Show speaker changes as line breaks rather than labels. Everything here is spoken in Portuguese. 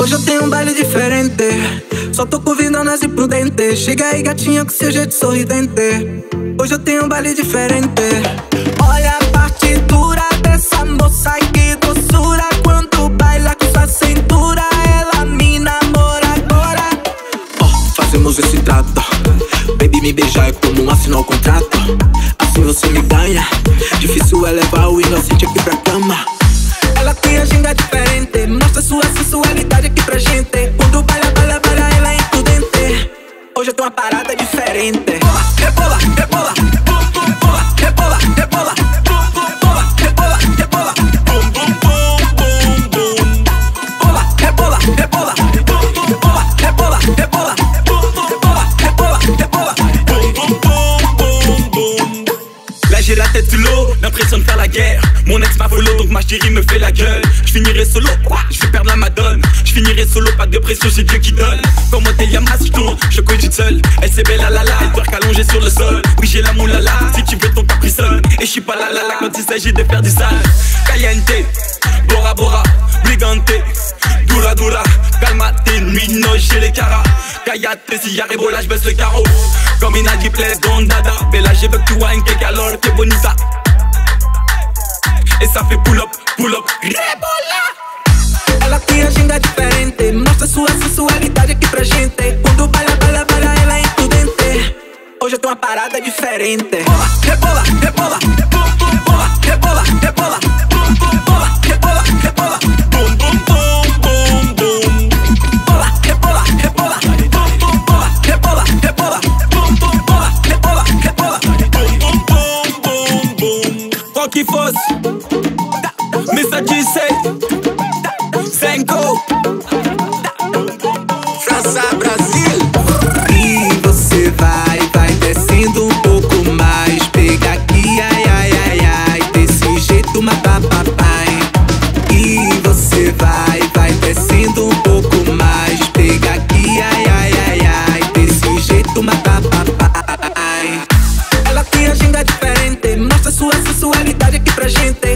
Hoje eu tenho um baile diferente. Só tô convidando as imprudentes. Chega aí, gatinha, com seu jeito sorridente. Hoje eu tenho um baile diferente. Olha a partitura dessa moça, que doçura. Quando baila com sua cintura, ela me namora agora. Oh, fazemos esse trato. Baby, me beijar é como assinar o contrato. Assim você me ganha. Difícil é levar o inocente aqui pra cama. Ela tem a ginga diferente. Mostra sua sensualidade aqui pra gente.
J'ai la tête sous l'eau, l'impression de faire la guerre. Mon ex m'a follow donc ma chérie me fait la gueule. Je finirai solo, Je vais perdre la madone. Je finirai solo, pas de pression, c'est Dieu qui donne. Comment t'es Yamas, je tourne, je cogite seul. Elle c'est belle, la la la, twerk allongée sur le sol. Oui, j'ai la moulala, si tu veux ton capri sonne. Et je suis pas la la la quand il s'agit de faire du sale. Caliente, Bora Bora, Brigante, Dura Dura, Calmate, noche, j'ai les caras. Callate, si y a là, je baisse le carreau. Comme une dit plaît, dada. Bella, j'ai veux que tu wine, que calor, que bonita. Et ça fait pull up, pull up, rebola.
Ela tem a ginga diferente. Mostra sua sensualidade aqui pra gente. Quando baila, baila, baila, ela é imprudente. Hoje eu tenho uma parada diferente. Bola, rebola, rebola, bola,
Say, Senko.
França, Brasil. E você vai, vai descendo um pouco mais. Pega aqui, ai, ai, ai, ai. Desse jeito, mata papai. E você vai, vai descendo um pouco mais. Pega aqui, ai, ai, ai, ai. Desse jeito, mata papai. Ela tem a ginga diferente. Mostra sua sensualidade aqui pra gente.